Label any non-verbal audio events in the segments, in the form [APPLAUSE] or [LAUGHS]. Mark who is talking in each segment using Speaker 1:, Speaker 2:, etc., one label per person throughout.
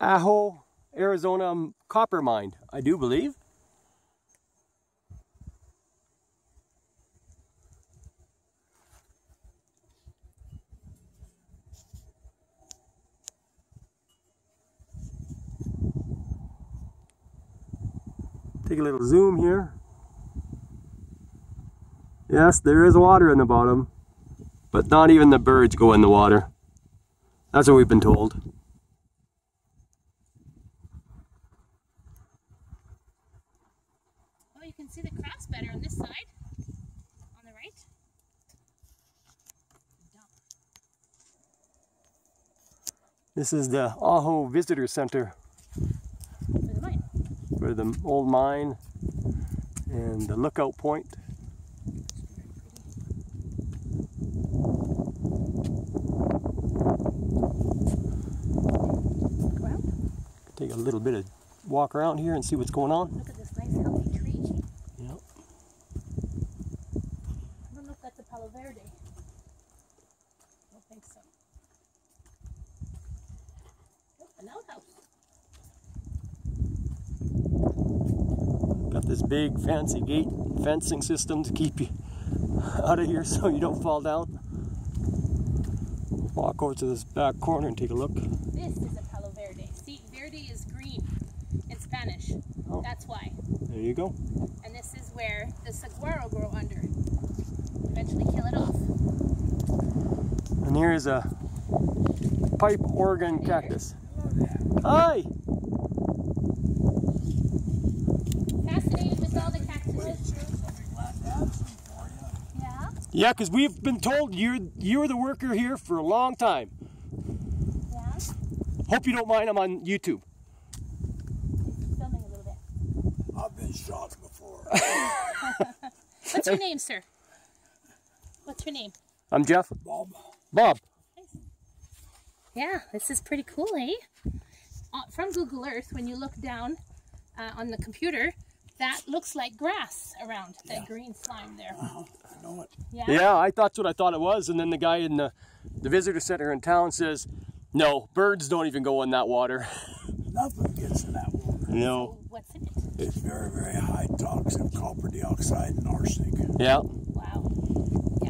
Speaker 1: Ajo, Arizona um, copper mine, I do believe. Take a little zoom here. Yes, there is water in the bottom, but not even the birds go in the water. That's what we've been told.
Speaker 2: Oh, you can see the crabs better on this side. On the right.
Speaker 1: This is the Ajo Visitor Center
Speaker 2: For the mine.
Speaker 1: for the old mine and the lookout point. Take a little bit of walk around here and see what's going on.
Speaker 2: Look at this nice healthy tree.
Speaker 1: Yep.
Speaker 2: I don't know if that's a Palo Verde. I don't think so. Oh, an outhouse.
Speaker 1: Got this big fancy gate fencing system to keep you out of here [LAUGHS] so you don't fall down. Walk over to this back corner and take a look.
Speaker 2: This is a Palo Verde. See, verde is green in Spanish.
Speaker 1: Oh.
Speaker 2: That's why.
Speaker 1: There you go.
Speaker 2: And this is where the saguaro grow under. Eventually kill it off.
Speaker 1: And here is a pipe organ cactus. Hi!
Speaker 2: Fascinated with all the cactuses. Yeah.
Speaker 1: Yeah, because we've been told you're you're the worker here for a long time.
Speaker 2: Yeah.
Speaker 1: Hope you don't mind I'm on YouTube.
Speaker 2: Filming a little bit.
Speaker 3: I've been shot before. [LAUGHS] [LAUGHS]
Speaker 2: What's your name, sir? What's your name?
Speaker 1: I'm Jeff.
Speaker 3: Bob,
Speaker 1: Bob.
Speaker 2: Yeah, this is pretty cool, eh? Uh, from Google Earth, when you look down uh, on the computer, that looks like grass around that green slime there.
Speaker 3: I know it.
Speaker 2: Yeah.
Speaker 1: Yeah, I thought that's what I thought it was, and then the guy in the, the visitor center in town says, "No, birds don't even go in that water." [LAUGHS]
Speaker 3: Nothing gets in that water.
Speaker 1: no.
Speaker 2: What's in it?
Speaker 3: It's very, very high toxic copper dioxide and arsenic.
Speaker 1: Yeah.
Speaker 2: Wow.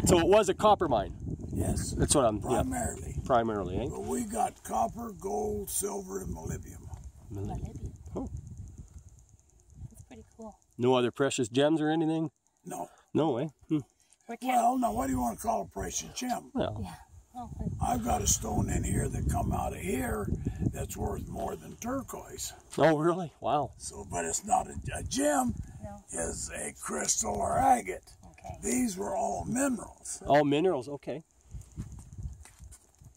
Speaker 1: So it was a copper mine.
Speaker 3: Yes,
Speaker 1: That's what I'm. Yeah,
Speaker 3: primarily.
Speaker 1: primarily, eh?
Speaker 3: But we got copper, gold, silver, and molybdenum.
Speaker 2: Molybdenum.
Speaker 1: Oh.
Speaker 2: That's pretty cool.
Speaker 1: No other precious gems or anything.
Speaker 3: No.
Speaker 1: No, eh? Hmm.
Speaker 2: We're camp-
Speaker 3: Well, now what do you want to call a precious gem?
Speaker 1: Well,
Speaker 2: yeah.
Speaker 3: I've got a stone in here that come out of here that's worth more than turquoise.
Speaker 1: oh really? Wow.
Speaker 3: So, but it's not a, a gem.
Speaker 2: no.
Speaker 3: It's a crystal or agate.
Speaker 2: Okay.
Speaker 3: These were all minerals.
Speaker 1: All minerals. Okay.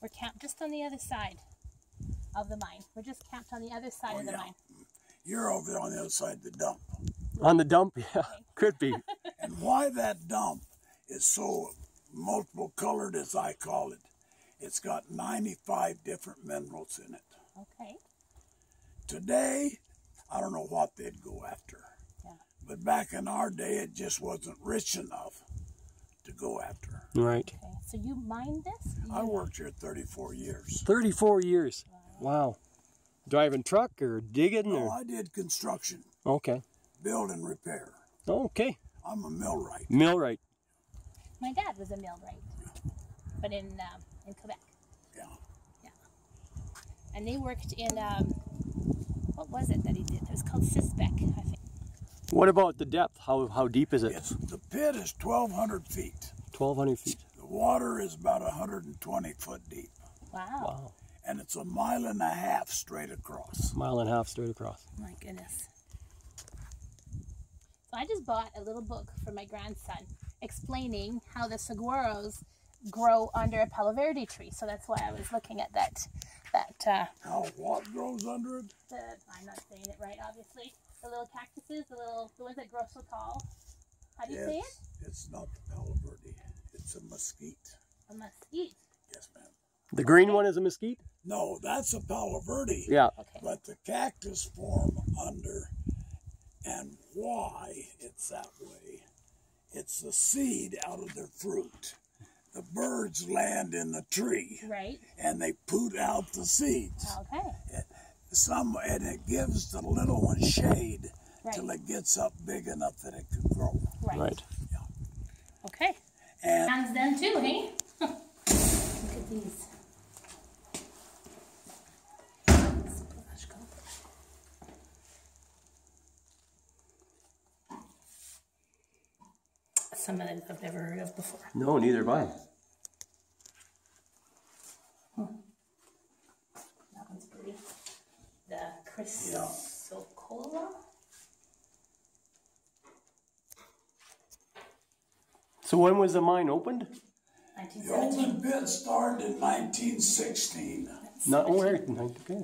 Speaker 2: We're camped just on the other side of the mine. We're just camped on the other side
Speaker 3: Oh,
Speaker 2: of the
Speaker 3: yeah.
Speaker 2: mine.
Speaker 3: You're over on the other side of the dump.
Speaker 1: On the dump. [LAUGHS] Yeah, could be.
Speaker 3: And why that dump is so multiple colored, as I call it, it's got 95 different minerals in it.
Speaker 2: Okay.
Speaker 3: Today, I don't know what they'd go after.
Speaker 2: Yeah.
Speaker 3: But back in our day, it just wasn't rich enough to go after.
Speaker 1: Right.
Speaker 2: Okay. So you mined this?
Speaker 3: I worked here 34 years.
Speaker 1: 34 years. Wow. Driving truck or digging
Speaker 3: No,
Speaker 1: or
Speaker 3: I did construction,
Speaker 1: okay.
Speaker 3: Build and repair.
Speaker 1: Okay.
Speaker 3: I'm a millwright.
Speaker 1: Millwright.
Speaker 2: My dad was a millwright, but in um, in Quebec,
Speaker 3: Yeah. Yeah.
Speaker 2: And they worked in um, what was it that he did? It was called Sidbec, I think.
Speaker 1: What about the depth? How how deep is it?
Speaker 3: It's, the pit is 1,200 feet.
Speaker 1: 1,200 feet.
Speaker 3: The water is about 120 foot deep.
Speaker 2: Wow.
Speaker 1: Wow.
Speaker 3: And it's a mile and a half straight across.
Speaker 1: Mile and a half straight across.
Speaker 2: My goodness. So I just bought a little book for my grandson explaining how the saguaros grow under a Palo Verde tree. So that's why I was looking at that. That uh,
Speaker 3: How what grows under it?
Speaker 2: the I'm not saying it right, obviously. The little cactuses, the little the ones that grow so tall. How do you say it?
Speaker 3: It's, it's not the Palo Verde. It's a mesquite.
Speaker 2: A mesquite.
Speaker 3: Yes, ma'am.
Speaker 1: The green one is a mesquite?
Speaker 3: No, that's a Palo Verde.
Speaker 1: Yeah.
Speaker 2: Okay.
Speaker 3: But the cactus form under, and why it's that way, it's the seed out of their fruit. The birds land in the tree
Speaker 2: Right.
Speaker 3: and they poot out the seeds.
Speaker 2: Okay.
Speaker 3: some, and it gives the little one shade till it gets up big enough that it can grow.
Speaker 2: Right.
Speaker 1: Right.
Speaker 2: Okay.
Speaker 3: And
Speaker 2: Hands done too, hey? [LAUGHS] Look at these. Splash go. Some of them I've never heard of before.
Speaker 1: No, neither have I.
Speaker 2: That one's pretty. The chrysocolla.
Speaker 1: So when was the mine opened?
Speaker 3: the oldest
Speaker 2: 1917.
Speaker 3: bid started in 1916.
Speaker 1: Not oh, right. Okay.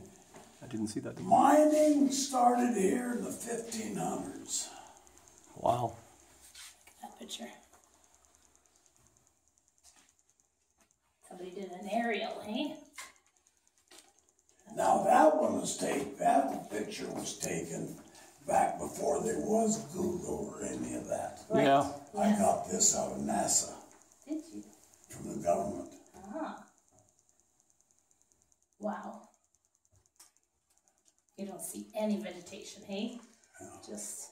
Speaker 1: I didn't see that.
Speaker 3: Mining started here in the 1500s.
Speaker 1: Wow.
Speaker 2: That picture. Somebody did an aerial, hey?
Speaker 3: Now that one was taken, that picture was taken back before there was Google or any of that.
Speaker 2: Right.
Speaker 1: Yeah.
Speaker 3: I got this out of NASA
Speaker 2: Did you?
Speaker 3: from the government.
Speaker 2: Ah. Wow. You don't see any vegetation, hey? Just.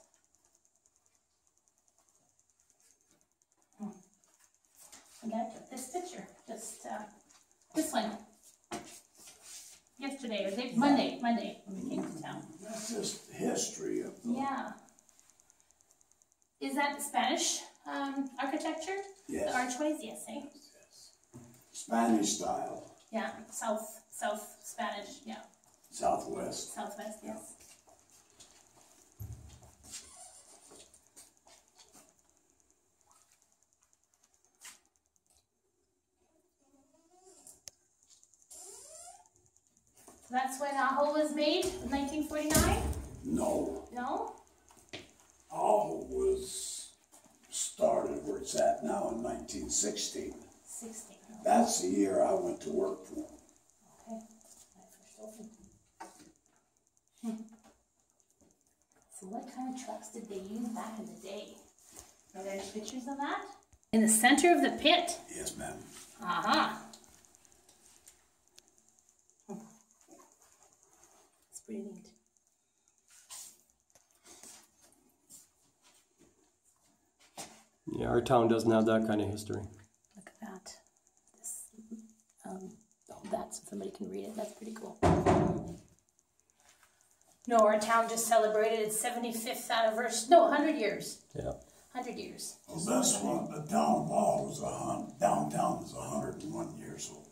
Speaker 2: I gotta get this picture, just, uh, this one. Yesterday, or day, Monday, Monday, when we came to town.
Speaker 3: That's just history of the,
Speaker 2: Yeah. Is that Spanish, um, architecture?
Speaker 3: Yes.
Speaker 2: The archways, yes, eh?
Speaker 3: Spanish style,
Speaker 2: Yeah, south, south Spanish, yeah,
Speaker 3: southwest.
Speaker 2: southwest, yes. That's when Ajo was made, nineteen forty-nine?
Speaker 3: No,
Speaker 2: No?
Speaker 3: Ajo was started where it's at now in 1916.
Speaker 2: Sixteen, okay.
Speaker 3: That's the year I went to work for them.
Speaker 2: When I first. Hmm. So what kind of trucks did they use back in the day? Are there any pictures of that? In the center of the pit.
Speaker 3: Yes, ma'am.
Speaker 2: Aha. It's pretty neat.
Speaker 1: Yeah, our town doesn't have that kind of history.
Speaker 2: Look at that. This, um, oh, that, so somebody can read it. That's pretty cool. No, our town just celebrated its 75th anniversary. No, 100 years.
Speaker 1: Yeah.
Speaker 2: 100 years.
Speaker 3: Well, this one, the town hall was a hundred. downtown was hundred and one years old.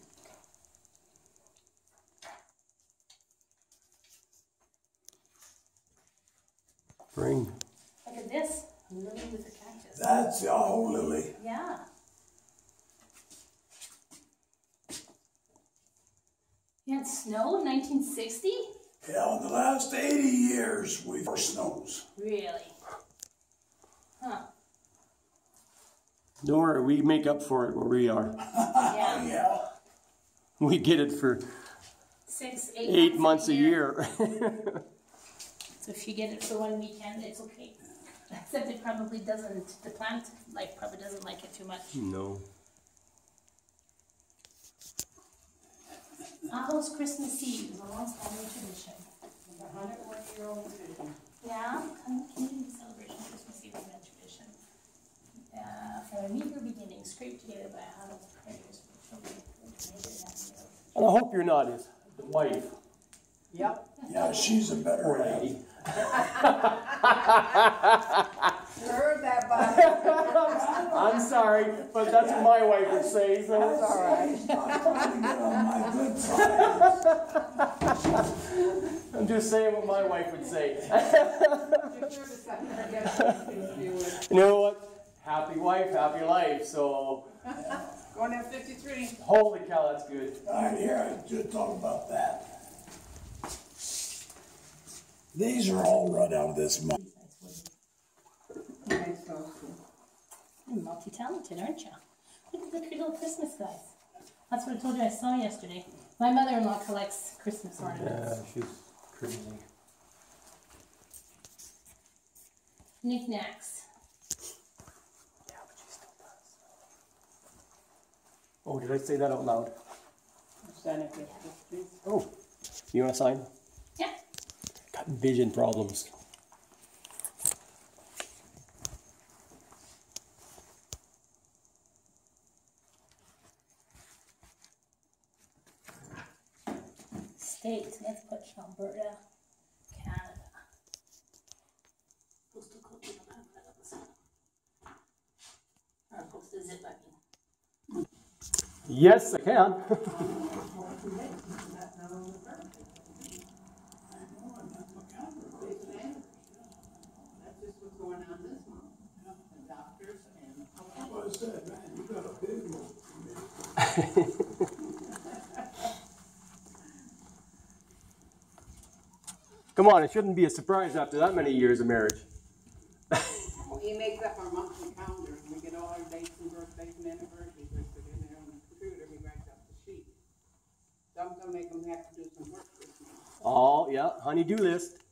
Speaker 1: Spring.
Speaker 2: Look at this. A lily with a cactus.
Speaker 3: That's the Ajo lily.
Speaker 2: Yeah. You had snow in 1960?
Speaker 3: Yeah, in the last eighty years, we've had snows.
Speaker 2: Really? Huh.
Speaker 1: Don't worry, we make up for it where we are.
Speaker 2: Yeah. [LAUGHS]
Speaker 3: Yeah,
Speaker 1: We get it for
Speaker 2: Six, eight,
Speaker 1: eight months a year. [LAUGHS]
Speaker 2: So if you get it for one weekend, it's okay. Except it probably doesn't, the plant like probably doesn't like it too much.
Speaker 1: no.
Speaker 2: Ajo's Christmas Eve is a long-standing tradition.
Speaker 4: A hundred one year old tradition.
Speaker 2: Yeah, Can- Canadian celebration of Christmas Eve is a tradition. Uh, from a meager beginning, scraped together by Ajo's prayers for children who made it happy.
Speaker 1: And I hope you're not his wife
Speaker 4: Yep.
Speaker 3: yeah, she's a better
Speaker 1: lady. [LAUGHS]
Speaker 4: You heard that, Bob.
Speaker 1: I'm sorry, but that's what my wife would say, so.
Speaker 4: It's all right.
Speaker 3: I'm trying to get on my good side.
Speaker 1: I'm just saying what my wife would say.
Speaker 4: Your [LAUGHS] service, I guess, has things to do with.
Speaker 1: You know what? Happy wife, happy life, so
Speaker 4: Going at fifty-three.
Speaker 1: holy cow, that's good.
Speaker 3: All right, here, I just talk about that. These are all run out of this month.
Speaker 2: You're multi-talented, aren't you? Look at the cute little Christmas guys. That's what I told you I saw yesterday. My mother-in-law collects Christmas ornaments.
Speaker 1: Yeah, she's crazy.
Speaker 2: Knickknacks.
Speaker 1: Yeah, but she still does. Oh, did I say that out loud?
Speaker 4: Santa Cruz, please.
Speaker 1: Oh, you want to sign?
Speaker 2: Yeah.
Speaker 1: vision problems.
Speaker 2: States, let's put Alberta, Canada. Postal code, we don't have that on the side. Or postal zip, I mean.
Speaker 1: Yes, I can. [LAUGHS]
Speaker 4: That's just what's going on this month. The doctors and.
Speaker 3: That's what I said, man, you got a big one. [LAUGHS]
Speaker 1: Come on, it shouldn't be a surprise after that many years of marriage.
Speaker 4: Well, he makes up our monthly calendar, and we get all our dates and birthdays and anniversaries listed in there on the computer, he writes up the sheet. Some, some make them have to do some work this month.
Speaker 1: Oh, yeah, honey-do list.